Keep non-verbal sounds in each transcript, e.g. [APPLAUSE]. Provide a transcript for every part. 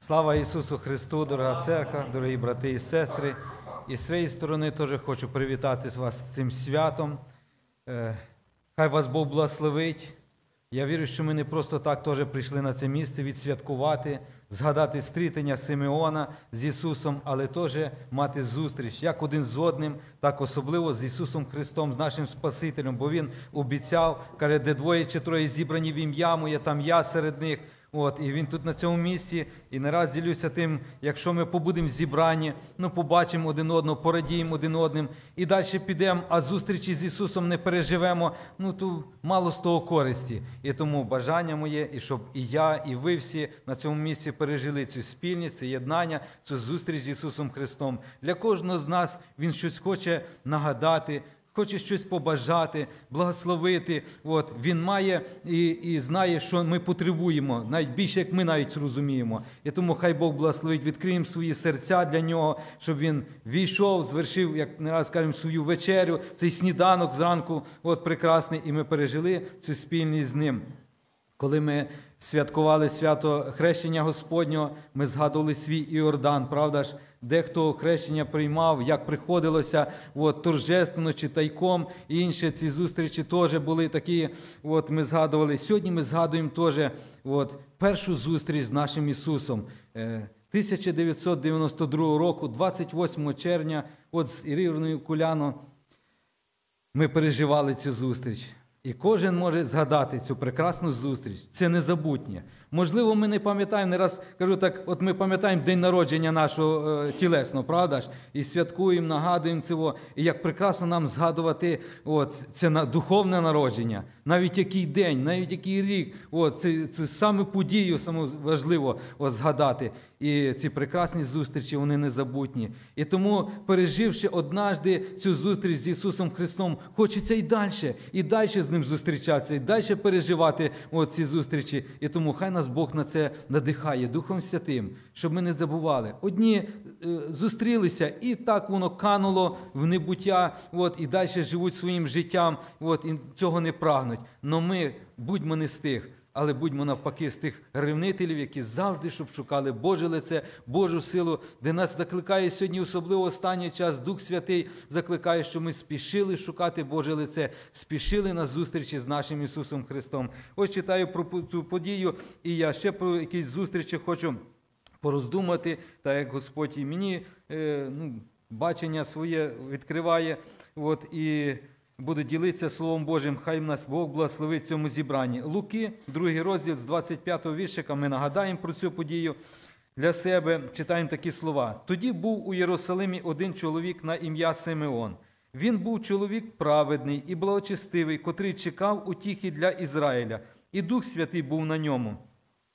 Слава Ісусу Христу, дорога церква, дорогі брати і сестри. І з своєї сторони теж хочу привітати вас з цим святом. Е, Хай вас Бог благословить. Я вірю, що ми не просто так теж прийшли на це місце відсвяткувати, згадати стрітення Симеона з Ісусом, але теж мати зустріч як один з одним, так особливо з Ісусом Христом, з нашим Спасителем, бо Він обіцяв, каже, де двоє чи троє зібрані в ім'я моє, там я серед них. От, і він тут на цьому місці, і не раз ділюся тим, якщо ми побудемо зібрані, ну побачимо один одного, порадіємо один одним, і далі підемо, а зустрічі з Ісусом не переживемо, ну то мало з того користі. І тому бажання моє, і щоб і я, і ви всі на цьому місці пережили цю спільність, це єднання, цю зустріч з Ісусом Христом. Для кожного з нас Він щось хоче нагадати хоче щось побажати, благословити. От, Він має і і знає, що ми потребуємо, навіть більше, як ми навіть розуміємо. І тому хай Бог благословить, відкриємо свої серця для нього, щоб він війшов, звершив, як не раз кажемо, свою вечерю, цей сніданок зранку, от прекрасний, і ми пережили цю спільність з ним. Коли ми святкували свято хрещення Господнього, ми згадували свій Іордан, правда ж? Дехто хрещення приймав, як приходилося от, торжественно чи тайком, і інші ці зустрічі теж були такі. От, Ми згадували. Сьогодні ми згадуємо теж от, першу зустріч з нашим Ісусом. 1992 е, року, 28 червня, от з Ірівною Куляно, ми переживали цю зустріч. І кожен може згадати цю прекрасну зустріч. Це незабутнє. Можливо, ми не пам'ятаємо, не раз кажу так, от ми пам'ятаємо день народження нашого е, тілесного, правда ж? І святкуємо, нагадуємо цього. І як прекрасно нам згадувати от, це на духовне народження, навіть який день, навіть який рік, от, це, цю саме подію, саме важливо от, згадати. І ці прекрасні зустрічі, вони незабутні. І тому, переживши однажди цю зустріч з Ісусом Христом, хочеться і далі, і далі з ним зустрічатися, і далі переживати от ці зустрічі. І тому хай нас Бог на це надихає Духом Святим, щоб ми не забували. Одні е, зустрілися, і так воно кануло в небуття, от, і далі живуть своїм життям, от, і цього не прагнуть. Но ми будьмо не з тих. Але будьмо навпаки з тих ревнителів, які завжди щоб шукали Боже лице, Божу силу, де нас закликає сьогодні, особливо останній час, Дух Святий закликає, що ми спішили шукати Боже лице, спішили на зустрічі з нашим Ісусом Христом. Ось читаю про цю подію, і я ще про якісь зустрічі хочу пороздумати, так як Господь і мені е, ну, бачення своє відкриває. От, і Буду ділитися Словом Божим, хай нас Бог благословить цьому зібранні. Луки, другий розділ з 25-го віршика, ми нагадаємо про цю подію для себе, читаємо такі слова. Тоді був у Єрусалимі один чоловік на ім'я Симеон. Він був чоловік праведний і благочестивий, котрий чекав утіхи для Ізраїля, і Дух Святий був на ньому.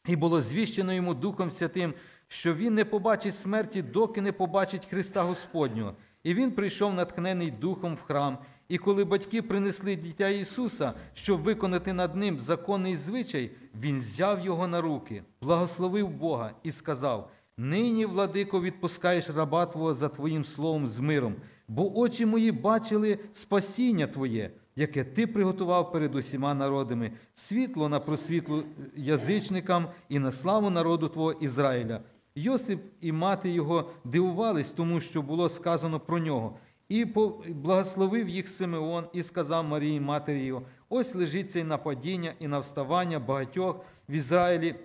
І було звіщено йому Духом Святим, що він не побачить смерті, доки не побачить Христа Господнього. І він прийшов натхнений Духом в храм. І коли батьки принесли дитя Ісуса, щоб виконати над ним законний звичай, Він взяв його на руки, благословив Бога і сказав: Нині, владико, відпускаєш раба Твого за Твоїм словом з миром, бо очі мої бачили спасіння Твоє, яке Ти приготував перед усіма народами, світло на просвітлу язичникам і на славу народу Твого Ізраїля. Йосип і мати його дивувались, тому що було сказано про нього. І благословив їх Симеон і сказав Марії матері ось лежить цей нападіння і на вставання багатьох в Ізраїлі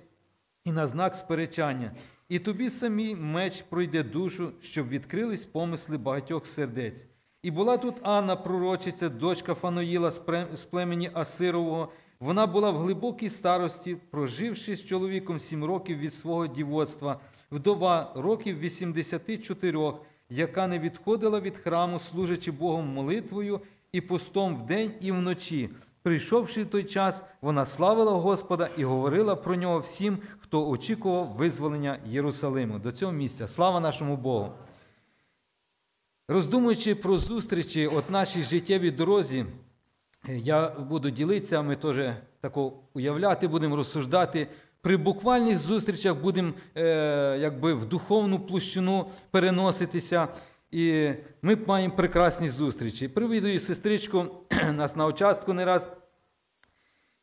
і на знак сперечання. І тобі самі меч пройде душу, щоб відкрились помисли багатьох сердець. І була тут Анна, пророчиця, дочка Фаноїла з племені Асирового. Вона була в глибокій старості, проживши з чоловіком сім років від свого дівоцтва, вдова років 84 яка не відходила від храму, служачи Богом молитвою і постом вдень і вночі. Прийшовши той час, вона славила Господа і говорила про нього всім, хто очікував визволення Єрусалиму. До цього місця. Слава нашому Богу! Роздумуючи про зустрічі от нашій життєвій дорозі, я буду ділитися, ми теж тако уявляти, будемо розсуждати при буквальних зустрічах будемо е, якби в духовну площину переноситися. І ми маємо прекрасні зустрічі. Привідую сестричку [CLEARS THROAT] нас на участку не раз.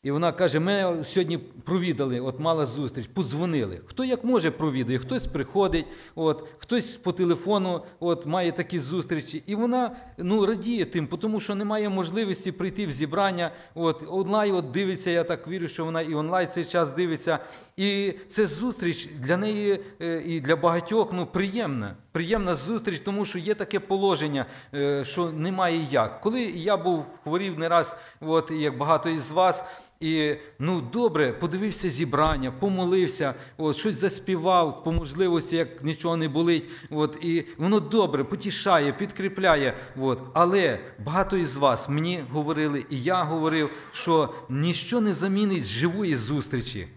І вона каже: ми сьогодні провідали, от мала зустріч, подзвонили. Хто як може провідає, хтось приходить, от, хтось по телефону от, має такі зустрічі. І вона ну, радіє тим, тому що немає можливості прийти в зібрання. От, Онлайн от дивиться, я так вірю, що вона і онлайн цей час дивиться. І це зустріч для неї е, і для багатьох ну, приємна. Приємна зустріч, тому що є таке положення, е, що немає як. Коли я був хворів не раз, от, як багато із вас. І ну добре, подивився зібрання, помолився, от, щось заспівав по можливості, як нічого не болить. От, І воно добре, потішає, підкріпляє. От. Але багато із вас мені говорили, і я говорив, що ніщо не замінить живої зустрічі.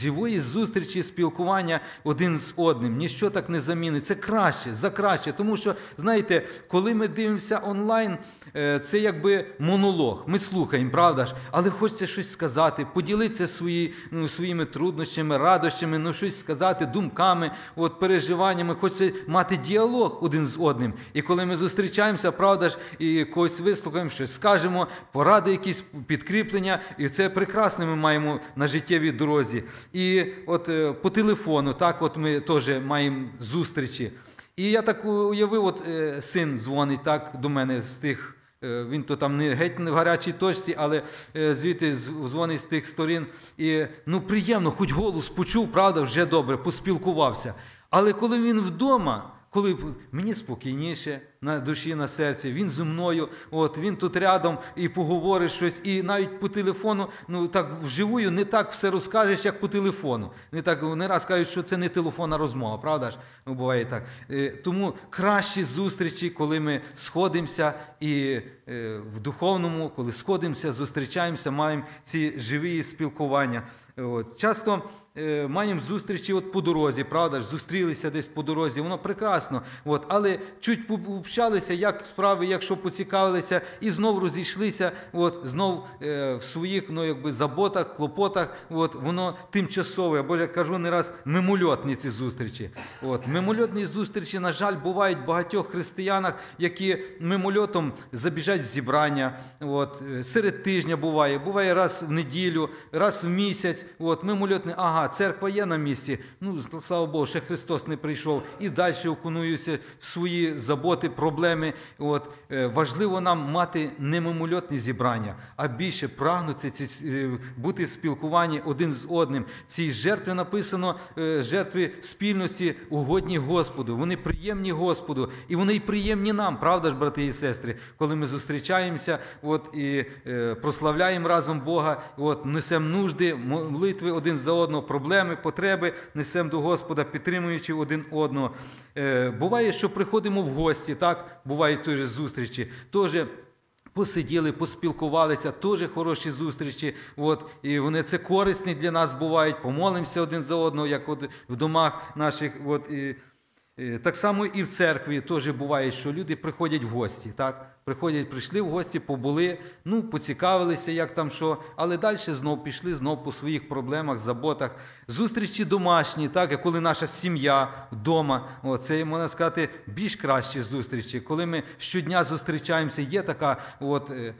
Живої зустрічі, спілкування один з одним, ніщо так не замінить. Це краще, за краще. Тому що, знаєте, коли ми дивимося онлайн, е, це якби монолог. Ми слухаємо, правда ж? Але хочеться щось сказати, поділитися свої, ну, своїми труднощами, радощами, ну щось сказати, думками, от, переживаннями. Хочеться мати діалог один з одним. І коли ми зустрічаємося, правда ж, і когось вислухаємо, щось скажемо, поради, якісь підкріплення, і це прекрасне ми маємо на життєвій дорозі. І от е, по телефону, так, от ми теж маємо зустрічі. І я так уявив, от е, син дзвонить так до мене з тих. Е, він то там не геть не в гарячій точці, але звідти дзвонить з тих сторін. І ну приємно, хоч голос почув, правда, вже добре, поспілкувався. Але коли він вдома, коли мені спокійніше на душі, на серці, він зі мною, от він тут рядом і поговорить щось, і навіть по телефону, ну так вживую, не так все розкажеш, як по телефону. Не так не раз кажуть, що це не телефонна розмова, правда ж? Ну, буває так. Е, тому кращі зустрічі, коли ми сходимося і в духовному, коли сходимося, зустрічаємося, маємо ці живі спілкування. От. Часто е, маємо зустрічі от по дорозі, правда ж, зустрілися десь по дорозі, воно прекрасно. От. Але чуть пообщалися, як справи, якщо поцікавилися, і знов розійшлися, от, знов е, в своїх ну, якби, заботах, клопотах, от, воно тимчасове. Або я кажу не раз мимольотні ці зустрічі. От. Мимольотні зустрічі, на жаль, бувають в багатьох християнах, які мимольотом забіжать зібрання. От. Е, серед тижня буває, буває раз в неділю, раз в місяць. От. Мимольотний, ага, церква є на місці. Ну, слава Богу, ще Христос не прийшов. І далі окунуються в свої заботи проблеми. От, е, Важливо нам мати не мимольотні зібрання, а більше прагнути ці, е, бути в спілкуванні один з одним. Ці жертви написано, жертви спільності угодні Господу. Вони приємні Господу, і вони й приємні нам, правда ж, брати і сестри, коли ми зустрічаємося от, і прославляємо разом Бога, от, несемо нужди, молитви один за одного, проблеми, потреби, несемо до Господа, підтримуючи один одного. Буває, що приходимо в гості, так, бувають теж зустрічі, теж посиділи, поспілкувалися, теж хороші зустрічі. От, І вони це корисні для нас бувають, помолимося один за одного, як от в домах наших. От, і, Е, так само і в церкві теж буває, що люди приходять в гості. так? Приходять, прийшли в гості, побули, ну, поцікавилися, як там що, але далі знов пішли знов по своїх проблемах, заботах. Зустрічі домашні, так, коли наша сім'я вдома, це можна сказати більш кращі зустрічі. Коли ми щодня зустрічаємося, є така от, е, е,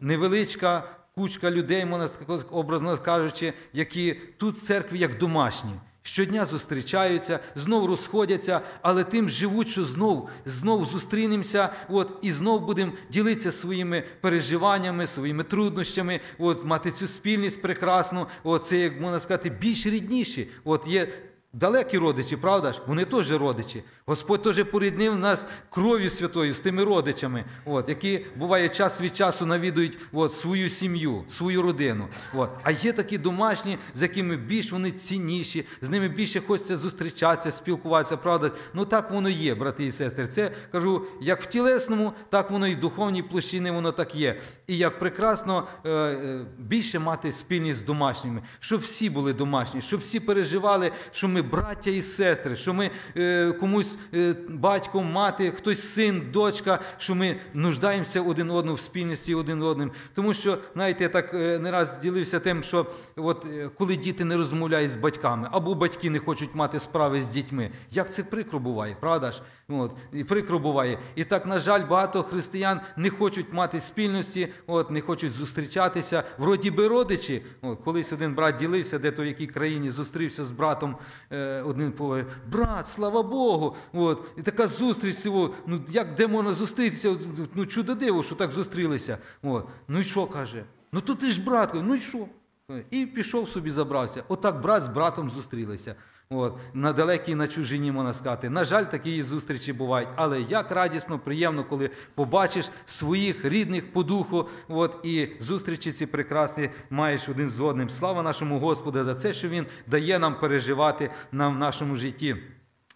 невеличка кучка людей, можна образно кажучи, які тут в церкві як домашні. Щодня зустрічаються, знов розходяться, але тим живуть, що знов знов зустрінемося, от, і знов будемо ділитися своїми переживаннями, своїми труднощами, от, мати цю спільність прекрасну. От, Це, як можна сказати, більш рідніші. От, Є Далекі родичі, правда ж? Вони теж родичі. Господь теж поріднив нас кров'ю святою з тими родичами, от, які буває час від часу навідують от, свою сім'ю, свою родину. От. А є такі домашні, з якими більш вони цінніші, з ними більше хочеться зустрічатися, спілкуватися, правда? Ну так воно є, брати і сестри. Це кажу, як в тілесному, так воно і в духовній площині воно так є. І як прекрасно е, е, більше мати спільність з домашніми, щоб всі були домашні, щоб всі переживали, що ми браття і сестри, що ми е, комусь е, батько, мати, хтось син, дочка, що ми нуждаємося один одному в спільності один одним. Тому що, знаєте, я так е, не раз ділився тим, що от коли діти не розмовляють з батьками, або батьки не хочуть мати справи з дітьми, як це прикро буває, правда ж? От, і прикро буває. І так, на жаль, багато християн не хочуть мати спільності, от, не хочуть зустрічатися. Вроді би родичі. От, Колись один брат ділився, де то в якій країні зустрівся з братом один повер. Брат, слава Богу! От, І така зустріч цього, ну як де можна зустрітися? Ну, чудо диво, що так зустрілися. От. Ну і що каже? Ну то ти ж брат, ну і що? І пішов собі забрався. Отак брат з братом зустрілися. От, На далекій на чужині можна сказати. На жаль, такі зустрічі бувають. Але як радісно, приємно, коли побачиш своїх рідних по духу, от, і зустрічі ці прекрасні маєш один з одним. Слава нашому Господу за це, що Він дає нам переживати нам в нашому житті.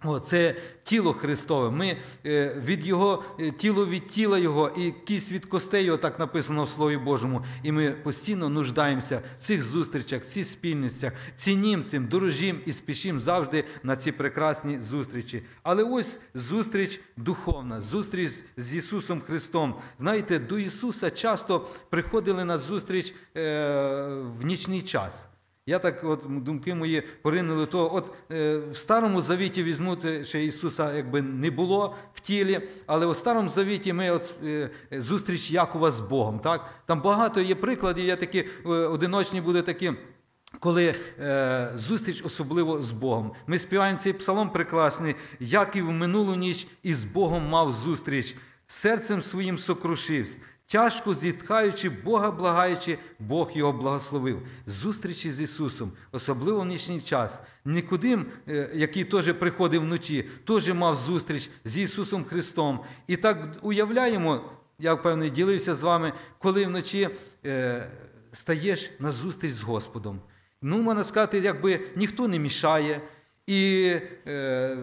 О, це тіло Христове. Ми е, від Його е, тіло від тіла Його і кість від костей Його так написано в Слові Божому. І ми постійно нуждаємося в цих зустрічах, в цих спільностях, цінім цим, дорожім і спішім завжди на ці прекрасні зустрічі. Але ось зустріч духовна, зустріч з Ісусом Христом. Знаєте, до Ісуса часто приходили на зустріч е, в нічний час. Я так, от думки мої поринули то, от е, в старому завіті візьму це ще Ісуса, якби не було в тілі, але у старому завіті ми от, е, зустріч Якова з Богом. Так? Там багато є прикладів, є такі е, одиночні буде такі. Коли е, зустріч особливо з Богом, ми співаємо цей псалом прекрасний, як і в минулу ніч із Богом мав зустріч, серцем своїм сокрушився, Тяжко зітхаючи, Бога благаючи, Бог його благословив. Зустрічі з Ісусом, особливо в нічний час. Нікодим, е, який теж приходив вночі, теж мав зустріч з Ісусом Христом. І так уявляємо, я впевнений, ділився з вами, коли вночі е, стаєш на зустріч з Господом. Ну, можна сказати, якби ніхто не мішає і е,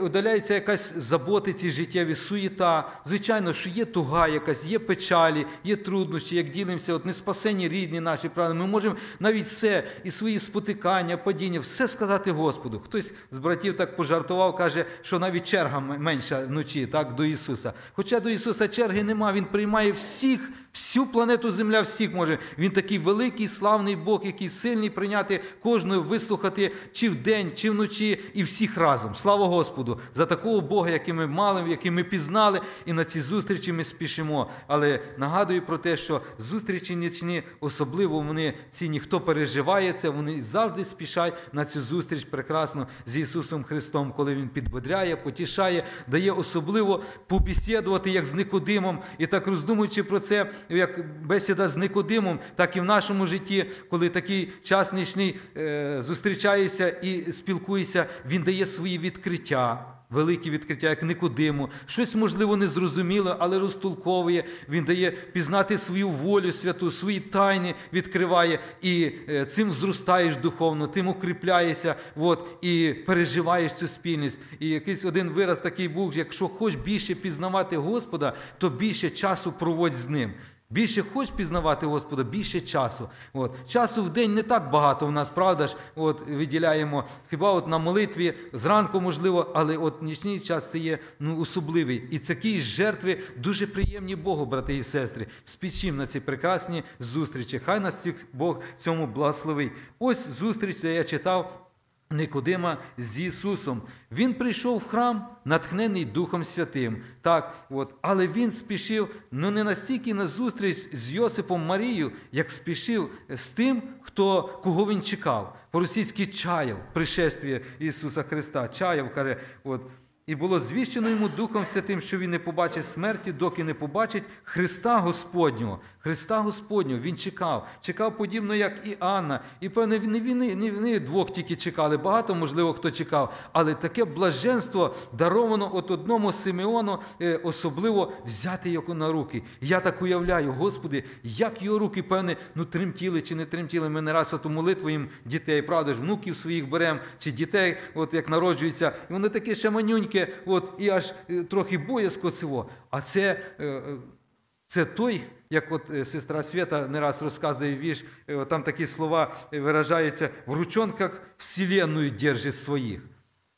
удаляється якась заботиці життєві, суєта. Звичайно, що є туга якась, є печалі, є труднощі, як ділимося, от неспасені рідні наші правди. Ми можемо навіть все, і свої спотикання, падіння, все сказати Господу. Хтось з братів так пожартував, каже, що навіть черга менша вночі, так, до Ісуса. Хоча до Ісуса черги нема, Він приймає всіх. Всю планету Земля всіх може. Він такий великий, славний Бог, який сильний прийняти кожного, вислухати чи вдень, чи вночі, і всіх разом. Слава Господу! За такого Бога, який ми мали, який ми пізнали, і на ці зустрічі ми спішимо. Але нагадую про те, що зустрічі нічні, особливо вони ці ніхто переживає це, вони завжди спішають на цю зустріч прекрасно з Ісусом Христом, коли Він підбодряє, потішає, дає особливо побесідувати, як з Никодимом, і так роздумуючи про це як бесіда з Никодимом, так і в нашому житті, коли такий час нічний е, зустрічається і спілкується, він дає свої відкриття. Великі відкриття, як Никодиму, щось, можливо, незрозуміле, але розтолковує. Він дає пізнати свою волю святу, свої тайни відкриває, і е, цим зростаєш духовно, тим укріпляєшся от, і переживаєш цю спільність. І якийсь один вираз такий був: якщо хочеш більше пізнавати Господа, то більше часу проводь з ним. Більше хочеш пізнавати Господа, більше часу. От. Часу в день не так багато в нас, правда ж, от, виділяємо. Хіба от на молитві зранку можливо, але от нічний час це є ну, особливий. І такі жертви дуже приємні Богу, брати і сестри. Спічим на ці прекрасні зустрічі. Хай нас Бог цьому благословить. Ось зустріч, де я читав. Никодима з Ісусом. Він прийшов в храм, натхнений Духом Святим. Так, от. Але він спішив ну не настільки на зустріч з Йосипом Марією, як спішив з тим, хто, кого він чекав. По-російськи чаяв пришествие Ісуса Христа. Чаяв, каже, от. І було звіщено йому Духом Святим, що він не побачить смерті, доки не побачить Христа Господнього. Христа Господнього він чекав, чекав подібно, як і Анна. І певне, не він не, не двох тільки чекали, багато, можливо, хто чекав. Але таке блаженство даровано от одному Симеону, е, особливо взяти його на руки. Я так уявляю, Господи, як його руки, певне, ну тремтіли чи не тремтіли. Ми не раз от молитву їм дітей, правда ж, внуків своїх беремо, чи дітей, от як народжуються, і вони такі ще манюнькі, от і аж е, трохи боязко цього. А це, е, це той як от е, сестра Свята не раз розказує вірш, е, там такі слова е, виражаються, в ручонках вселенную держить своїх.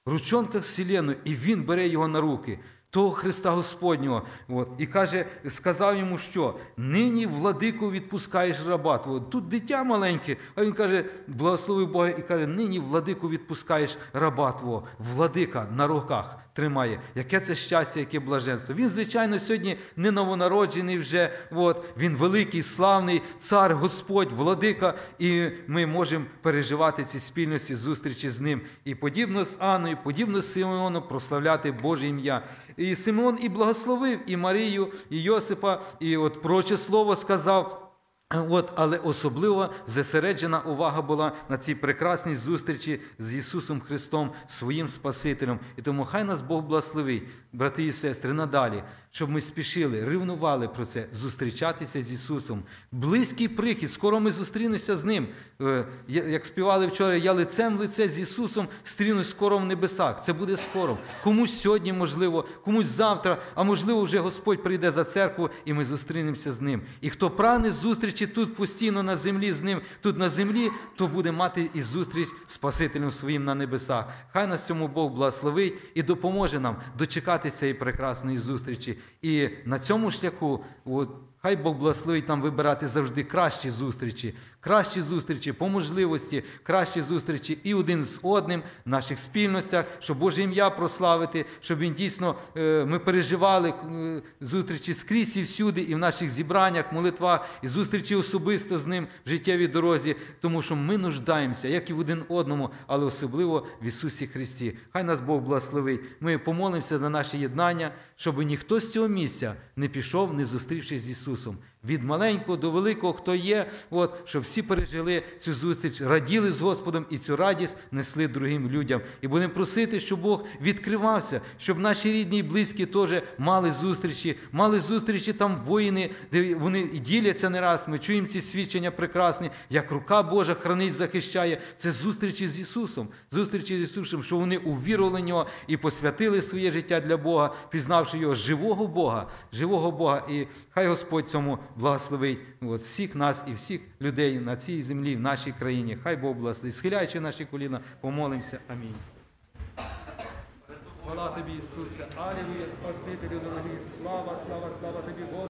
В ручонках вселенную, і він бере його на руки. Того Христа Господнього. От, і каже, сказав йому, що нині владику відпускаєш раба твого. Тут дитя маленьке, а він каже, благословив Бога і каже, нині владику відпускаєш раба твого. Владика на руках тримає. Яке це щастя, яке блаженство. Він, звичайно, сьогодні не новонароджений вже. От, він великий, славний цар, Господь, владика, і ми можемо переживати ці спільності, зустрічі з ним. І подібно з Анною, подібно з Симеоном, прославляти Боже ім'я. І Симеон і благословив і Марію, і Йосипа, і от проче слово сказав. От, але особливо зосереджена увага була на цій прекрасній зустрічі з Ісусом Христом, своїм Спасителем. І тому хай нас Бог благословить, брати і сестри, надалі, щоб ми спішили, ревнували про це, зустрічатися з Ісусом. Близький прихід, скоро ми зустрінемося з Ним. Е, Як співали вчора, я лицем в лице з Ісусом стрінусь скоро в небесах. Це буде скоро. Комусь сьогодні, можливо, комусь завтра, а можливо, вже Господь прийде за церкву, і ми зустрінемося з ним. І хто прагне зустрічі тут постійно на землі з ним, тут на землі, то буде мати і зустріч з Спасителем своїм на небесах. Хай нас цьому Бог благословить і допоможе нам дочекатися цієї прекрасної зустрічі. І на цьому шляху, от, хай Бог благословить нам вибирати завжди кращі зустрічі, кращі зустрічі по можливості, кращі зустрічі і один з одним в наших спільностях, щоб Боже ім'я прославити, щоб він дійсно е, ми переживали е, зустрічі скрізь і всюди, і в наших зібраннях, молитвах, і зустрічі особисто з ним в життєвій дорозі, тому що ми нуждаємося, як і в один одному, але особливо в Ісусі Христі. Хай нас Бог благословить. Ми помолимося за наше єднання, щоб ніхто з цього місця не пішов, не зустрівшись з Ісусом. Від маленького до великого, хто є, от, щоб всі пережили цю зустріч, раділи з Господом і цю радість несли другим людям. І будемо просити, щоб Бог відкривався, щоб наші рідні і близькі теж мали зустрічі, мали зустрічі там воїни, де вони і діляться не раз. Ми чуємо ці свідчення прекрасні, як рука Божа хранить, захищає. Це зустрічі з Ісусом, зустрічі з Ісусом, що вони увірували в нього і посвятили своє життя для Бога, пізнавши його живого Бога, живого Бога. І хай Господь цьому благословить от, всіх нас і всіх людей на цій землі, в нашій країні. Хай Бог благословить. Схиляючи наші коліна, помолимося. Амінь. Хвала тобі, Ісусе, Алілуя, Спасителю дорогий, слава, слава, слава тобі, Господи.